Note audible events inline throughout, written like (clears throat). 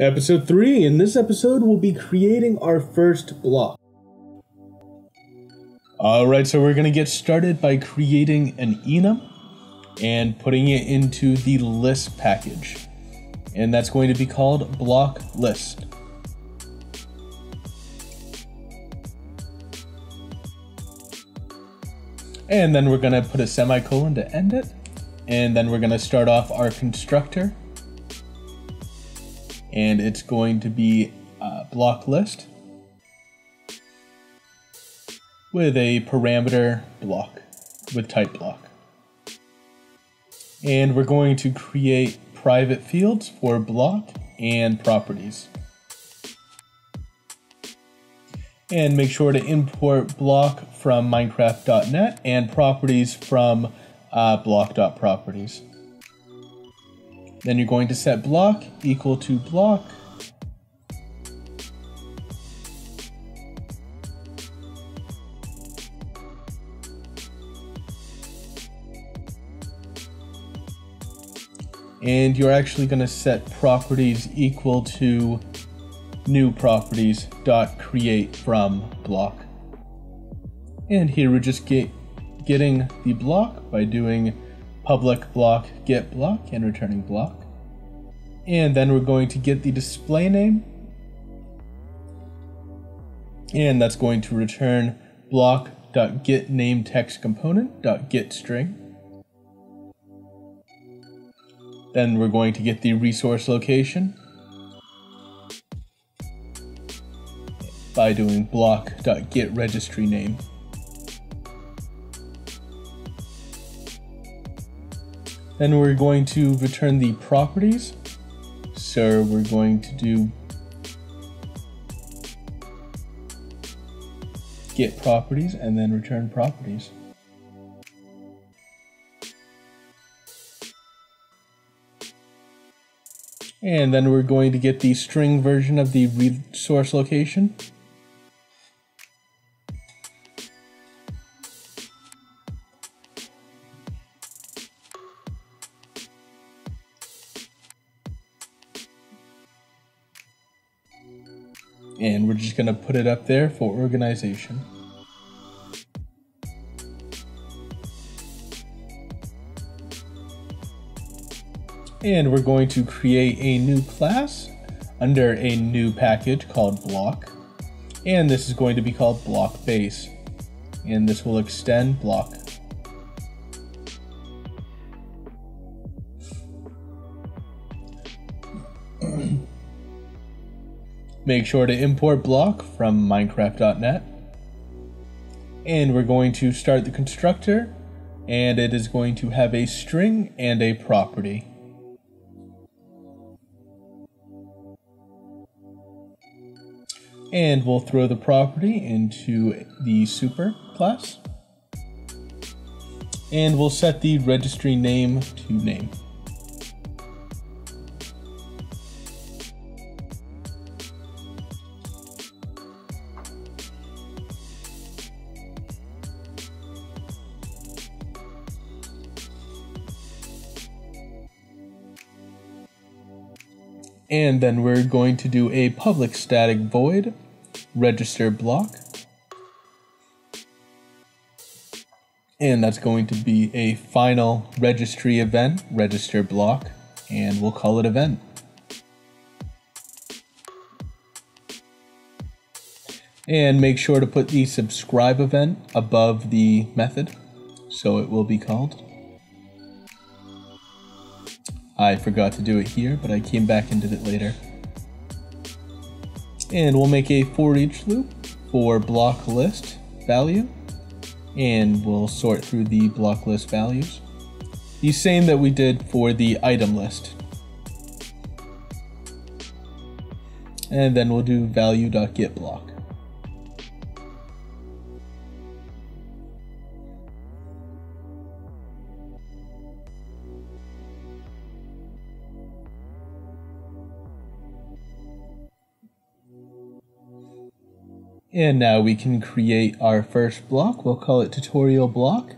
Episode 3. In this episode, we'll be creating our first block. Alright, so we're going to get started by creating an enum and putting it into the list package. And that's going to be called block list. And then we're going to put a semicolon to end it. And then we're going to start off our constructor. And it's going to be a block list with a parameter block with type block. And we're going to create private fields for block and properties. And make sure to import block from minecraft.net and properties from uh, block.properties. Then you're going to set block equal to block and you're actually going to set properties equal to new properties dot create from block. And here we're just get, getting the block by doing public block get block and returning block. And then we're going to get the display name. And that's going to return block dot get name text get string. Then we're going to get the resource location by doing block.getRegistryName. Then we're going to return the properties. So we're going to do get properties and then return properties. And then we're going to get the string version of the resource location. And we're just going to put it up there for organization. And we're going to create a new class under a new package called block. And this is going to be called block base. And this will extend block. Make sure to import block from minecraft.net. And we're going to start the constructor and it is going to have a string and a property. And we'll throw the property into the super class. And we'll set the registry name to name. And then we're going to do a public static void register block. And that's going to be a final registry event, register block, and we'll call it event. And make sure to put the subscribe event above the method, so it will be called. I forgot to do it here, but I came back and did it later. And we'll make a for each loop for block list value. And we'll sort through the block list values. The same that we did for the item list. And then we'll do value.getBlock. And now we can create our first block. We'll call it tutorial block.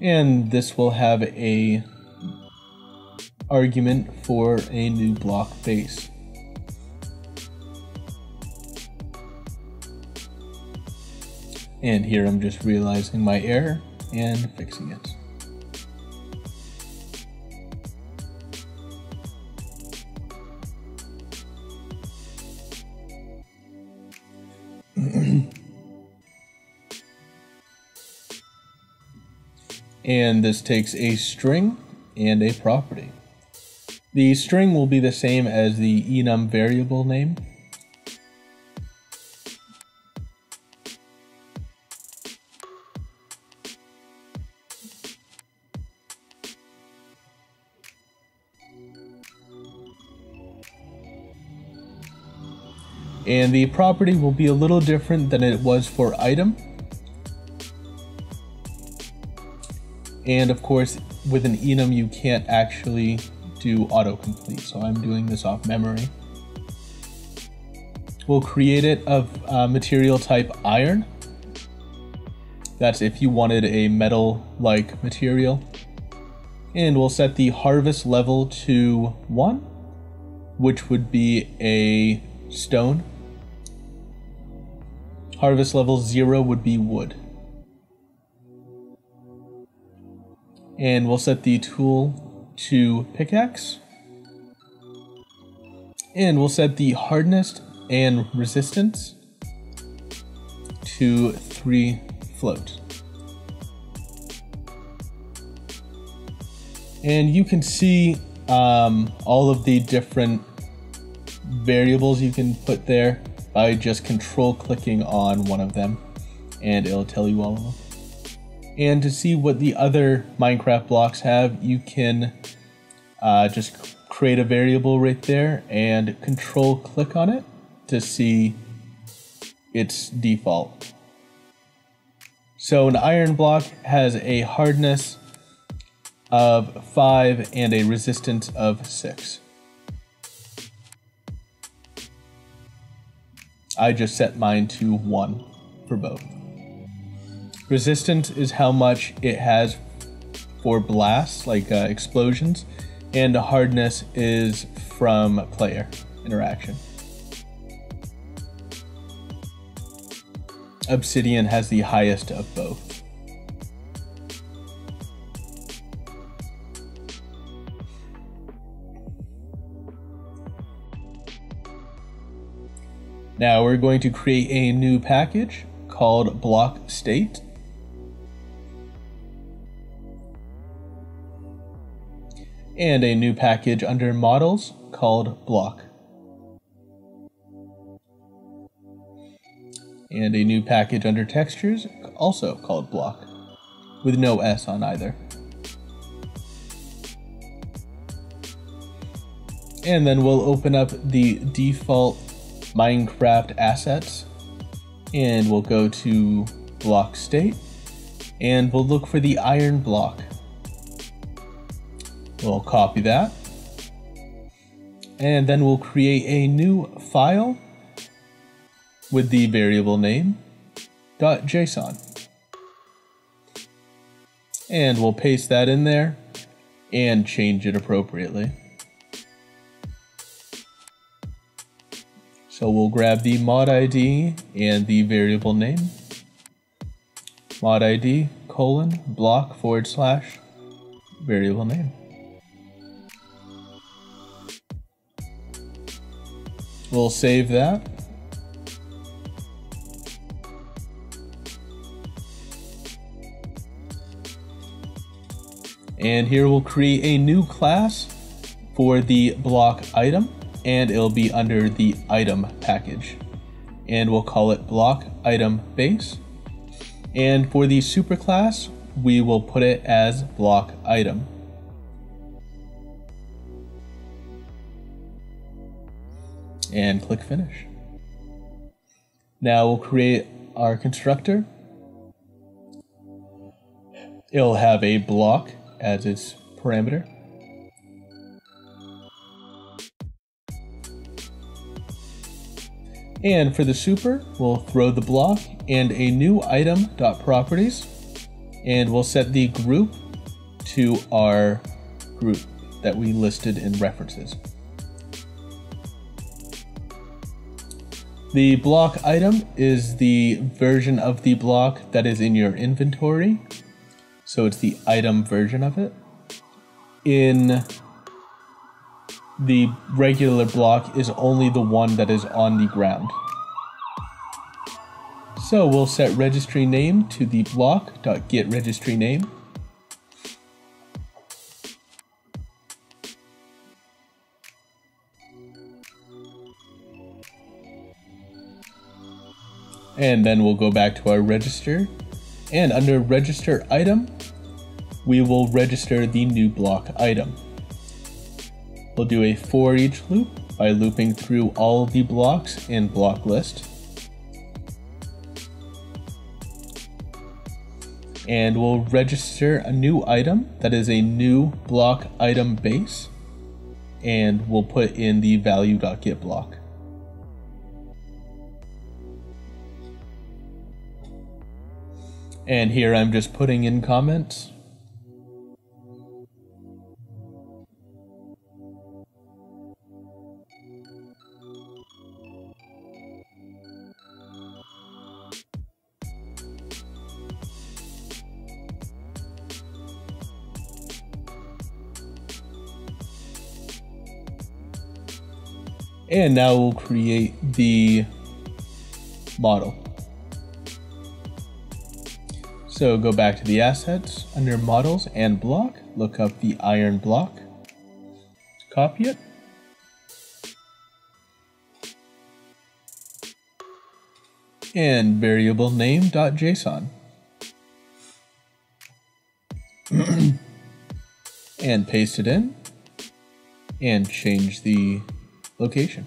And this will have a argument for a new block base. And here I'm just realizing my error and fixing it. (clears throat) and this takes a string and a property. The string will be the same as the enum variable name. And the property will be a little different than it was for item. And of course, with an enum, you can't actually do autocomplete, so I'm doing this off memory. We'll create it of uh, material type iron. That's if you wanted a metal-like material. And we'll set the harvest level to 1, which would be a stone. Harvest level 0 would be wood. And we'll set the tool to pickaxe. And we'll set the hardness and resistance to 3 float. And you can see um, all of the different variables you can put there by just control clicking on one of them and it'll tell you all of them. And to see what the other Minecraft blocks have, you can uh, just create a variable right there and control click on it to see its default. So an iron block has a hardness of 5 and a resistance of 6. I just set mine to 1 for both. Resistance is how much it has for blasts, like uh, explosions, and the hardness is from player interaction. Obsidian has the highest of both. Now we're going to create a new package called block state. and a new package under models called block. And a new package under textures also called block with no S on either. And then we'll open up the default Minecraft assets and we'll go to block state and we'll look for the iron block We'll copy that. And then we'll create a new file with the variable name .json. And we'll paste that in there and change it appropriately. So we'll grab the mod ID and the variable name. Mod ID colon block forward slash variable name. We'll save that. And here we'll create a new class for the block item and it'll be under the item package. And we'll call it block item base. And for the superclass, we will put it as block item. and click finish. Now we'll create our constructor. It'll have a block as its parameter. And for the super, we'll throw the block and a new item properties, and we'll set the group to our group that we listed in references. The block item is the version of the block that is in your inventory. So it's the item version of it. In the regular block is only the one that is on the ground. So we'll set registry name to the block.getRegistryName. And then we'll go back to our register. And under register item, we will register the new block item. We'll do a for each loop by looping through all of the blocks in block list. And we'll register a new item that is a new block item base. And we'll put in the value.get block. And here I'm just putting in comments. And now we'll create the model. So go back to the assets, under models and block, look up the iron block, copy it. And variable name.json. (clears throat) and paste it in and change the location.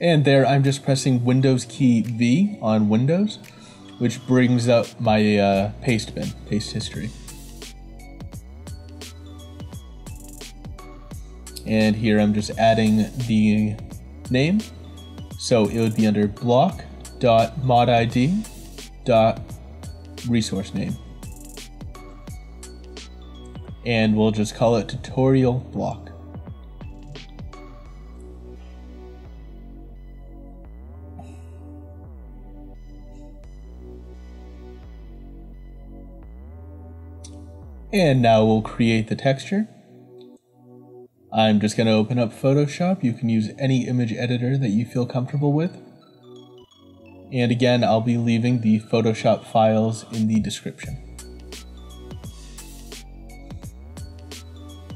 And there I'm just pressing Windows key V on Windows, which brings up my uh, paste bin, paste history. And here I'm just adding the name. So it would be under block.modid.resource name. And we'll just call it tutorial block. And now we'll create the texture. I'm just going to open up Photoshop. You can use any image editor that you feel comfortable with. And again, I'll be leaving the Photoshop files in the description.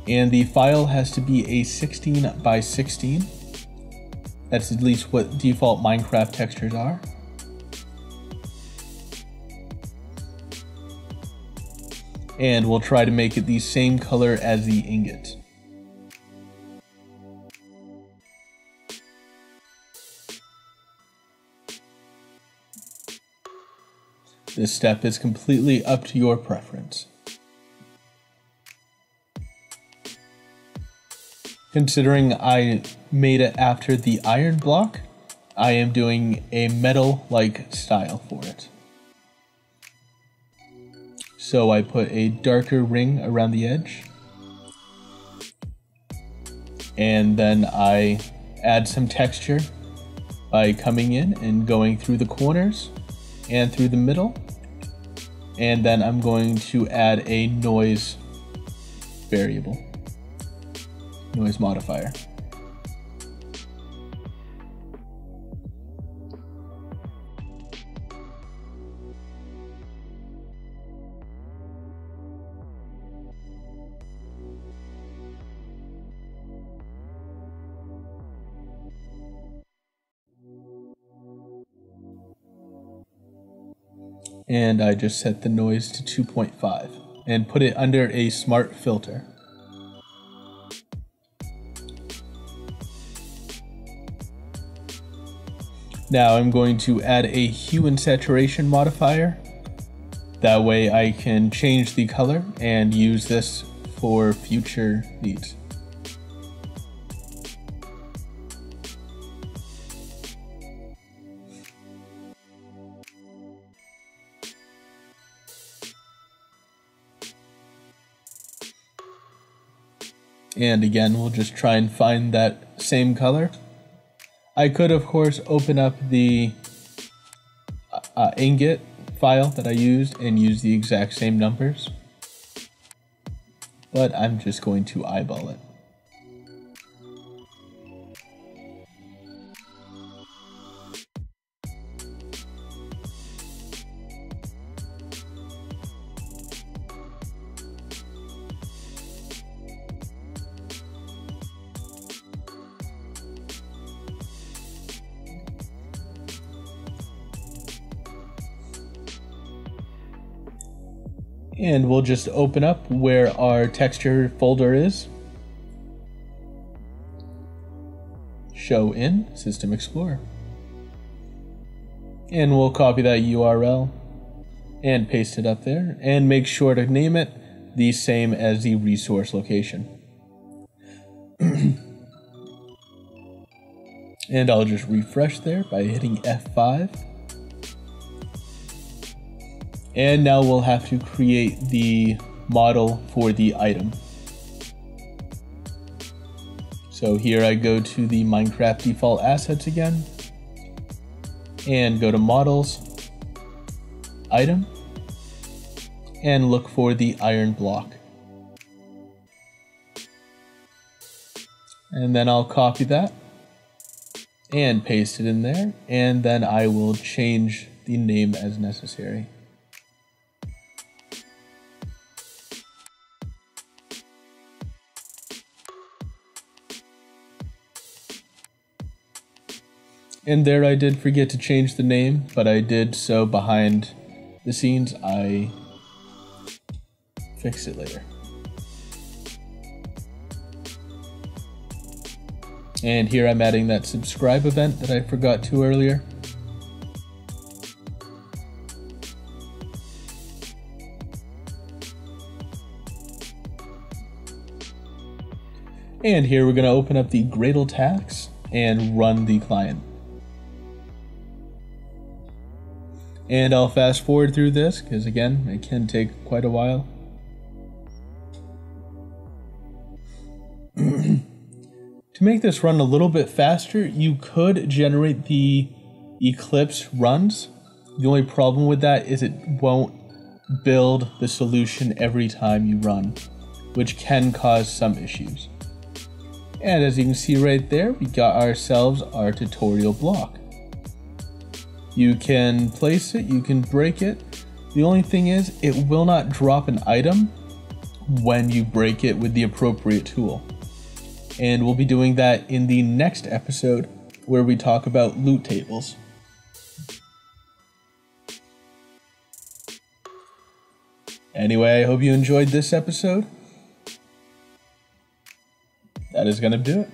And the file has to be a 16 by 16. That's at least what default Minecraft textures are. and we'll try to make it the same color as the ingot. This step is completely up to your preference. Considering I made it after the iron block, I am doing a metal-like style for it. So I put a darker ring around the edge. And then I add some texture by coming in and going through the corners and through the middle. And then I'm going to add a noise variable, noise modifier. and I just set the noise to 2.5 and put it under a smart filter. Now I'm going to add a hue and saturation modifier. That way I can change the color and use this for future needs. And again, we'll just try and find that same color. I could, of course, open up the uh, uh ingot file that I used and use the exact same numbers. But I'm just going to eyeball it. And we'll just open up where our texture folder is. Show in System Explorer. And we'll copy that URL and paste it up there and make sure to name it the same as the resource location. (clears throat) and I'll just refresh there by hitting F5 and now we'll have to create the model for the item. So here I go to the Minecraft default assets again and go to models, item, and look for the iron block. And then I'll copy that and paste it in there and then I will change the name as necessary. And there I did forget to change the name, but I did so behind the scenes. I fix it later. And here I'm adding that subscribe event that I forgot to earlier. And here we're going to open up the Gradle tasks and run the client. And I'll fast forward through this because again, it can take quite a while. (clears throat) to make this run a little bit faster, you could generate the Eclipse runs. The only problem with that is it won't build the solution every time you run, which can cause some issues. And as you can see right there, we got ourselves our tutorial block. You can place it, you can break it. The only thing is, it will not drop an item when you break it with the appropriate tool. And we'll be doing that in the next episode where we talk about loot tables. Anyway, I hope you enjoyed this episode. That is going to do it.